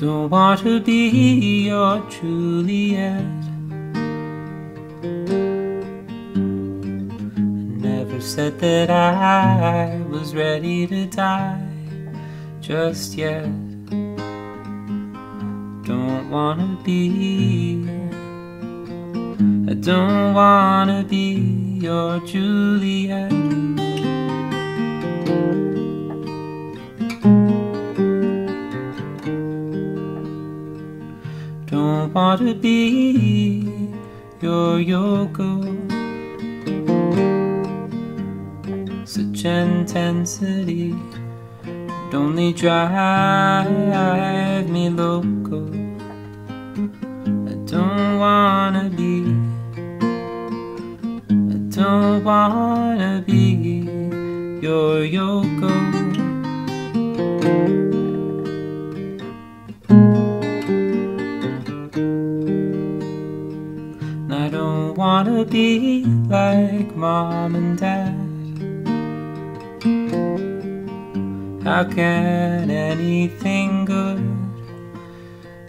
don't want to be your Juliet. Never said that I was ready to die just yet. Don't wanna be, I don't wanna be your Juliet. Don't want to be your Yoko. Such intensity would only drive me loco. I don't wanna be, I don't wanna be your Yoko. I don't wanna be like mom and dad. How can anything good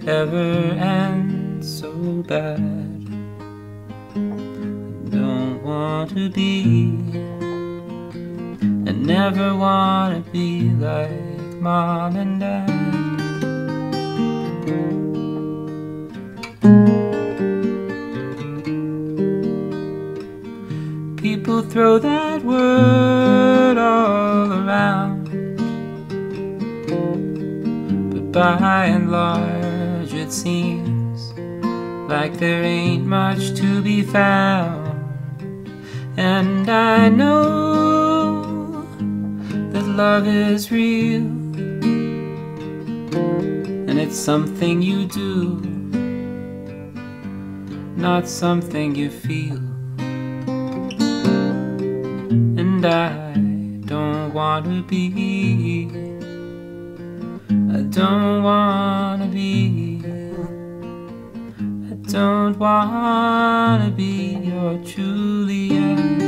ever end so bad? I don't want to be, I never wanna be like mom and dad. People throw that word all around. But by and large, it seems like there ain't much to be found. And I know that love is real, and it's something you do, not something you feel. and I don't want to be. I don't want to be. I don't want to be your Juliet.